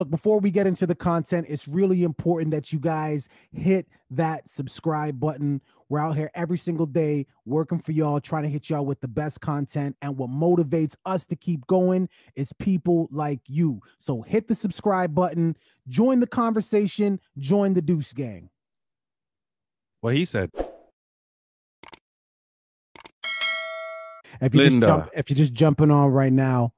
Look, before we get into the content, it's really important that you guys hit that subscribe button. We're out here every single day working for y'all, trying to hit y'all with the best content. And what motivates us to keep going is people like you. So hit the subscribe button, join the conversation, join the Deuce Gang. What he said. If you Linda. jump, if you're just jumping on right now,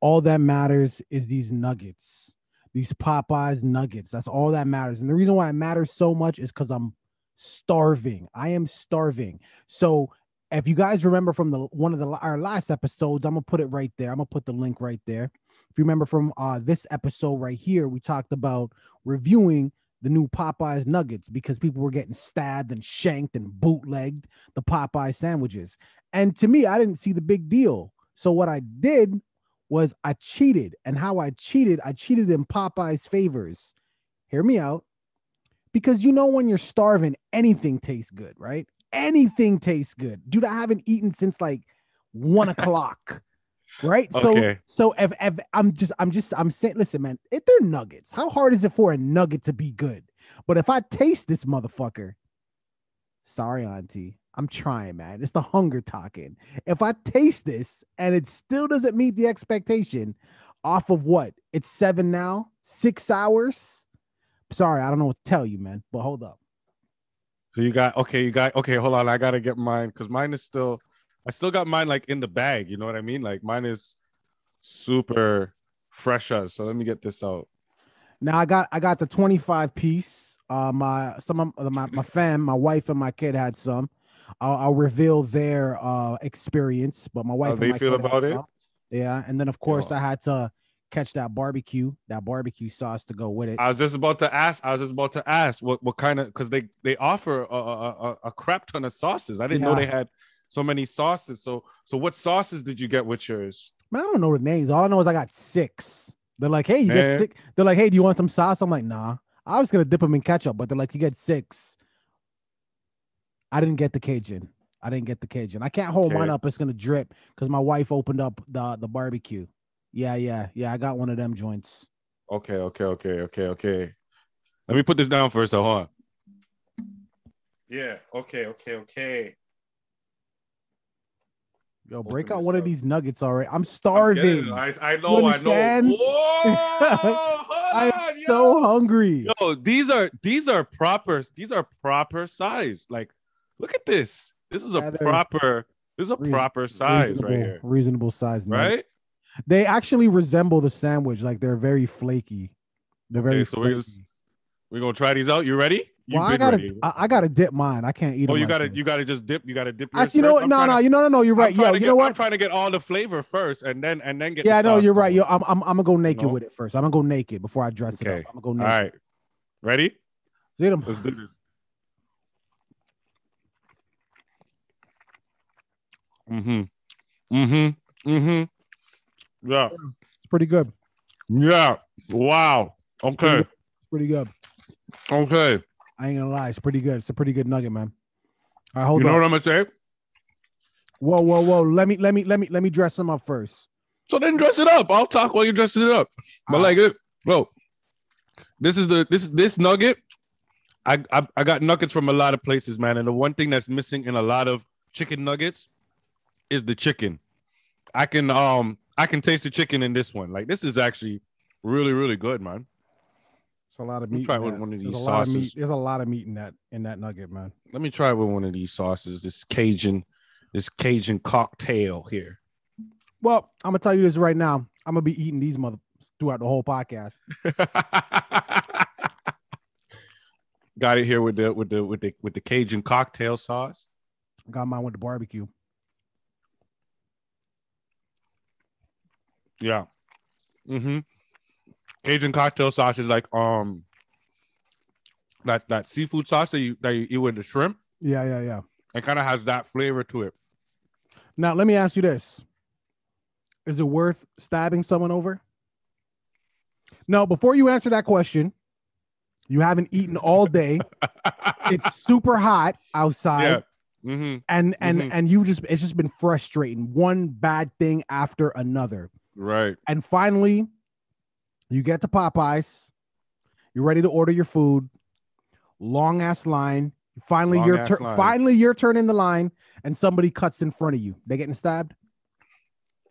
all that matters is these nuggets, these Popeyes nuggets. That's all that matters. And the reason why it matters so much is because I'm starving. I am starving. So if you guys remember from the one of the our last episodes, I'm gonna put it right there. I'm gonna put the link right there. If you remember from uh this episode right here, we talked about reviewing the new Popeyes nuggets because people were getting stabbed and shanked and bootlegged the Popeye sandwiches. And to me, I didn't see the big deal. So what I did was I cheated. And how I cheated, I cheated in Popeye's favors. Hear me out. Because you know, when you're starving, anything tastes good, right? Anything tastes good. Dude, I haven't eaten since like one o'clock. Right. So so if, if I'm just I'm just I'm saying, listen, man, if they're nuggets, how hard is it for a nugget to be good? But if I taste this motherfucker, sorry, auntie. I'm trying, man. It's the hunger talking. If I taste this and it still doesn't meet the expectation, off of what? It's seven now, six hours. Sorry, I don't know what to tell you, man. But hold up. So you got okay, you got okay, hold on. I gotta get mine because mine is still I still got mine like in the bag, you know what I mean? Like mine is super fresh us. So let me get this out. Now I got I got the 25 piece. Uh, my some of my my fam, my wife and my kid had some. I'll, I'll reveal their uh experience, but my wife How they feel about it? Yeah, and then of course Yeah. I had to catch that barbecue, that barbecue sauce to go with it. I was just about to ask. I was just about to ask what what kind of because they they offer a, a, a, crap ton of sauces. I didn't know they had so many sauces. So so what sauces did you get with yours? Man, I don't know the names. All I know is I got six. They're like, hey, you get Man. six. They're like, hey, do you want some sauce? I'm like, nah. I was gonna dip them in ketchup, but they're like, you get six. I didn't get the Cajun. I didn't get the Cajun. I can't hold mine up. It's gonna drip because my wife opened up the the barbecue. Yeah, yeah, yeah. I got one of them joints. Okay, okay, okay, okay, okay. Let me put this down first. So hold on. Yeah. Okay. Okay. Okay. Yo, break Open out one of these nuggets already. I'm I'm starving. I, I know. I know. Whoa! I'm on, so yo. hungry. Yo, these are these are proper. These are proper size. Like, look at this. This is a Yeah, proper. This is a Reason- proper size right here. Reasonable size, nugget. Right. They actually resemble the sandwich. Like they're very flaky. They're very Okay, so we're just- flaky. We're gonna try these out. You ready? You Well, I gotta, ready. I, I gotta dip mine. I can't eat. It. Oh, you gotta, this. you gotta just dip. You gotta dip. Actually, you know first. what? No, no, you know, no, no. You're right. I'm Yo, you know I'm trying to get all the flavor first, and then and then get. Yeah, no, you're right. Yo, I'm, I'm, I'm gonna go naked No. with it first. I'm gonna go naked before I dress it up. I'm gonna go naked. right. Ready? Let's do this. Mm-hmm. Mm-hmm. Mm-hmm. Yeah. It's pretty good. Yeah. Wow. Okay. It's pretty good. Okay. I ain't gonna lie. It's pretty good. It's a pretty good nugget, man. All right, hold on. you know what I'm gonna say? Whoa, whoa, whoa. Let me, let me, let me, let me dress them up first. So then dress it up. I'll talk while you dress it up. But All like it, bro. This is the this this nugget. I, I I got nuggets from a lot of places, man. And the one thing that's missing in a lot of chicken nuggets is the chicken. I can um I can taste the chicken in this one. Like this is actually really really good, man. It's a lot of Let me meat. try with one- of There's these a lot of meat. sauces. There's a lot of meat in that in that nugget, man. Let me try with one of these sauces. This Cajun, this Cajun cocktail here. Well, I'm gonna tell you this right now. I'm gonna be eating these mother throughout the whole podcast. Got it here with the with the with the with the Cajun cocktail sauce. Got mine with the barbecue. Yeah. Mm-hmm. Cajun cocktail sauce is like um that that seafood sauce that you that you eat with the shrimp. Yeah, yeah, yeah. It kind of has that flavor to it. Now let me ask you this: Is it worth stabbing someone over? No. Before you answer that question, you haven't eaten all day. it's super hot outside. yeah. Mm-hmm. and and Mhm. and you just it's just been frustrating one bad thing after another Right. and finally You get to Popeyes, you're ready to order your food. Long ass line. Finally, Long your turn. Finally, your turn in the line, and somebody cuts in front of you. They getting stabbed.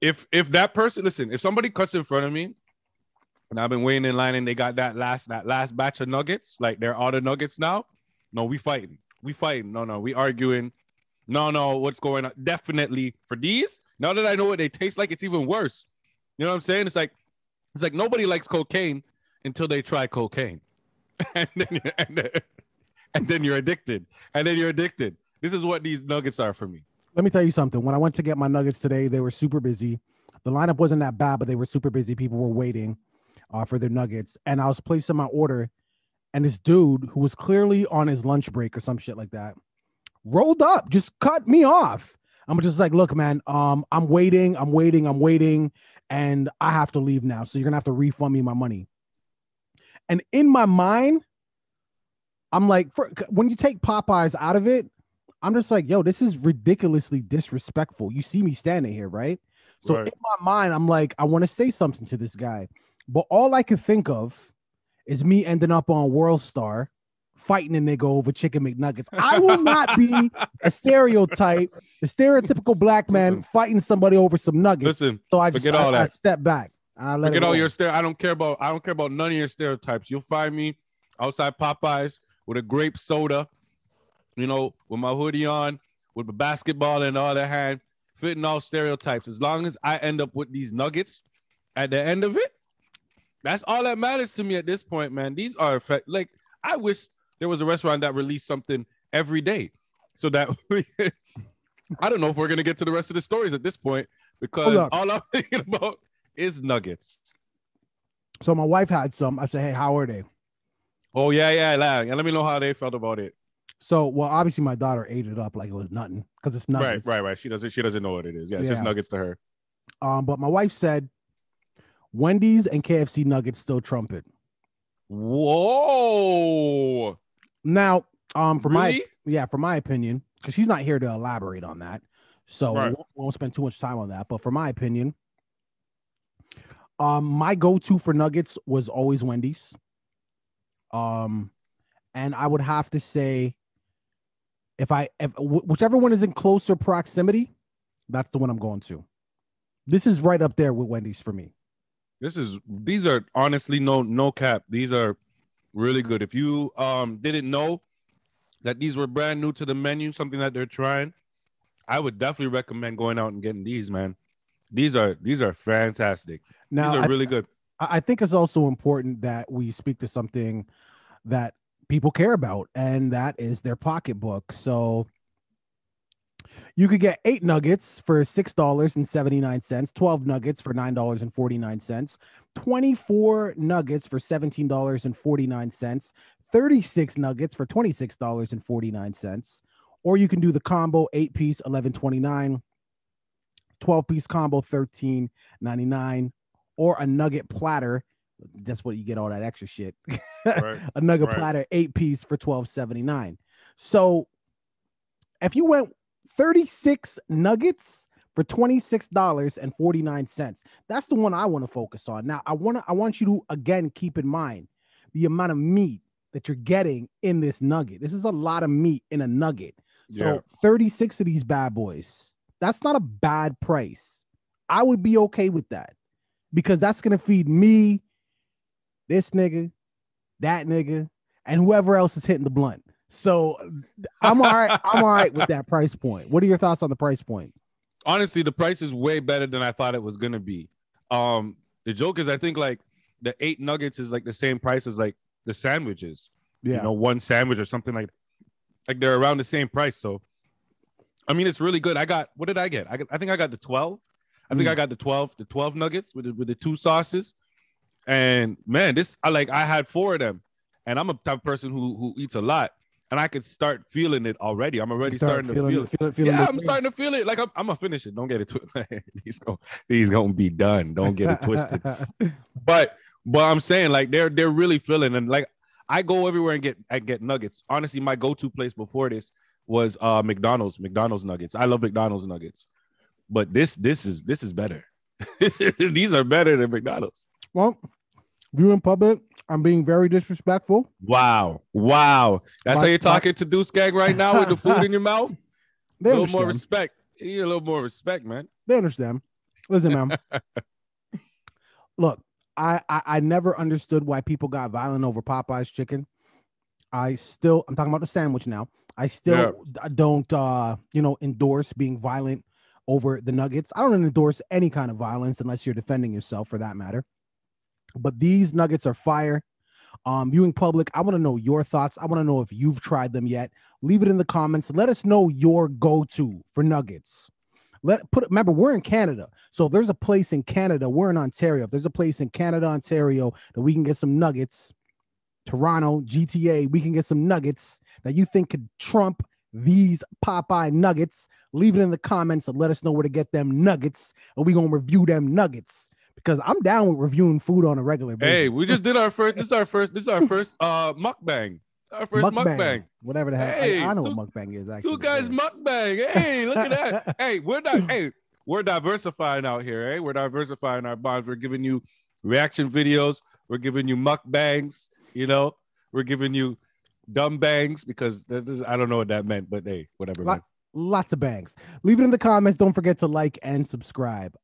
if if that person listen, if somebody cuts in front of me, and I've been waiting in line and they got that last that last batch of nuggets, like they're all the nuggets now. No, we fighting. We fighting. No, no, we arguing. No, no, what's going on? Definitely for these. Now that I know what they taste like, it's even worse. You know what I'm saying? It's like it's like nobody likes cocaine until they try cocaine, and then you're, and then, and then you're addicted, and then you're addicted. This is what these nuggets are for me. Let me tell you something. When I went to get my nuggets today, they were super busy. The lineup wasn't that bad, but they were super busy. People were waiting uh, for their nuggets, and I was placing my order, and this dude who was clearly on his lunch break or some shit like that rolled up, just cut me off. I'm just like, look, man, um, I'm waiting, I'm waiting, I'm waiting, and I have to leave now. So you're gonna have to refund me my money. And in my mind, I'm like, for, when you take Popeyes out of it, I'm just like, yo, this is ridiculously disrespectful. You see me standing here, right? So Right. in my mind, I'm like, I want to say something to this guy, but all I can think of is me ending up on World Star fighting a nigga over chicken McNuggets. I will not be a stereotype, the stereotypical black man Listen. fighting somebody over some nuggets. Listen, so I just forget I, all I that. step back. I let Forget all your stare. I don't care about. I don't care about none of your stereotypes. You'll find me outside Popeyes with a grape soda, you know, with my hoodie on, with the basketball in the other hand, fitting all stereotypes. As long as I end up with these nuggets at the end of it, that's all that matters to me at this point, man. These are effect. Like I wish there was a restaurant that released something every day, so that I don't know if we're gonna get to the rest of the stories at this point because all I'm thinking about is nuggets. So my wife had some. I said, hey, how are they? Oh yeah, yeah, yeah. And let me know how they felt about it. So, well, obviously my daughter ate it up like it was nothing because it's nuggets. Right, right, right. She doesn't. She doesn't know what it is. Yeah, it's just nuggets to her. Um, but my wife said Wendy's and KFC nuggets still trump it. Whoa! Now, um, for my yeah, for my opinion, because she's not here to elaborate on that, so Right. won't, won't spend too much time on that. But for my opinion, um, my go-to for nuggets was always Wendy's. Um, and I would have to say, if I if wh- whichever one is in closer proximity, that's the one I'm going to. This is right up there with Wendy's for me. This is. These are honestly no no cap. These are really good. If you um didn't know that these were brand new to the menu, something that they're trying, I would definitely recommend going out and getting these, man. These are these are fantastic. Now, these are I- really good. I I think it's also important that we speak to something that people care about, and that is their pocketbook. So you could get eight nuggets for six dollars and seventy nine cents, twelve nuggets for nine dollars and forty nine cents, twenty four nuggets for seventeen dollars and forty nine cents, thirty six nuggets for twenty six dollars and forty nine cents, or you can do the combo eight piece eleven twenty nine. 12 piece combo 13.99 or a nugget platter that's what you get all that extra shit Right. a nugget Right. platter eight piece for 12.79 so if you went 36 nuggets for $26.49 that's the one i want to focus on. Now i want to i want you to again keep in mind the amount of meat that you're getting in this nugget. This is a lot of meat in a nugget. So Yeah. 36 of these bad boys that's not a bad price. I would be okay with that because that's gonna feed me this nigga that nigga and whoever else is hitting the blunt so i'm all right i'm all right with that price point what are your thoughts on the price point honestly, the price is way better than I thought it was gonna be. Um, the joke is, I think like the eight nuggets is like the same price as like the sandwiches. yeah You know, one sandwich or something like, like they're around the same price. So, I mean, it's really good. I got what did I get? I got, I think I got the twelve. I think Mm. I got the twelve, the twelve nuggets with the, with the two sauces. And man, this I like. I had four of them, and I'm a type of person who who eats a lot, and I could start feeling it already. I'm already Start starting feeling, to feel. feeling, feeling yeah, I'm starting to feel it. Like I'm, I'm gonna finish it. Don't get it twisted. he's gonna he's gonna be done. Don't get it twisted. But, but I'm saying like they're they're really feeling and like I go everywhere and get I get nuggets. Honestly, my go-to place before this was uh McDonald's. McDonald's nuggets. I love McDonald's nuggets, but this this is this is better. These are better than McDonald's. well In public, I'm being very disrespectful. Wow. Wow. That's My- how you're talking to Deuce Gang right now with the food in your mouth? They a little more respect. You need a little more respect, man. They understand. Listen, man. Look, I, I I never understood why people got violent over Popeye's chicken. I still I'm talking about the sandwich now. I still d- don't uh you know endorse being violent over the nuggets. I don't endorse any kind of violence unless you're defending yourself for that matter. But these nuggets are fire. Um, viewing public, I want to know your thoughts. I want to know if you've tried them yet. Leave it in the comments. Let us know your go-to for nuggets. Let put remember we're in Canada. So if there's a place in Canada, we're in Ontario. If there's a place in Canada, Ontario that we can get some nuggets, Toronto, GTA, we can get some nuggets that you think could trump these Popeye nuggets. Leave it in the comments and let us know where to get them nuggets. And we're gonna review them nuggets because I'm down with reviewing food on a regular basis. Hey, we just did our first. This is our first. This is our first uh mukbang. Our first mukbang. Whatever the hell. Hey, I, know two- what mukbang is actually. Two guys mukbang. Hey, look at that. hey, we're not. Hey, we're diversifying out here. Hey, we're diversifying our bonds. We're giving you reaction videos. We're giving you mukbangs. You know, we're giving you dumb bangs because is, I don't know what that meant, but hey, whatever. Lot-. Lots of bangs. Leave it in the comments. Don't forget to like and subscribe.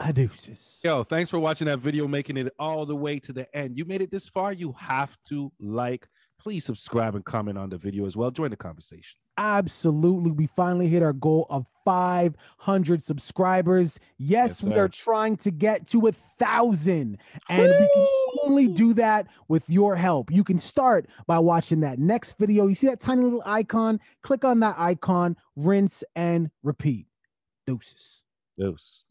Adeuces. Yo, thanks for watching that video, making it all the way to the end. You made it this far. You have to like. Please subscribe and comment on the video as well. Join the conversation. Absolutely. We finally hit our goal of 500 subscribers. Yes, Yes, we are trying to get to a thousand, and we can only do that with your help. You can start by watching that next video. You see that tiny little icon? Click on that icon, rinse and repeat. Deuces. Deuce.